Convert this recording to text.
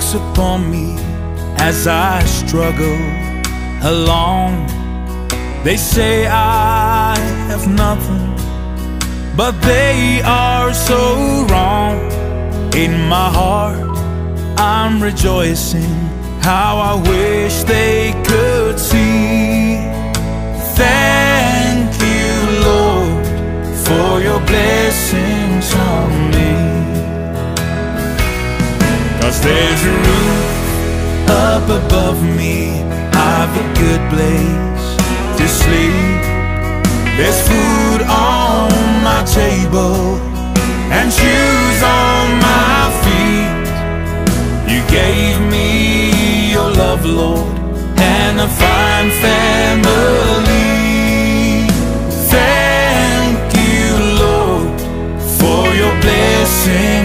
looks upon me as I struggle along. They say I have nothing, but they are so wrong. In my heart, I'm rejoicing how I wish they could see. Thank you, Lord, for your blessings Cause there's a roof up above me. I've a good place to sleep. There's food on my table And shoes on my feet. You gave me your love, Lord And a fine family. Thank you, Lord For your blessing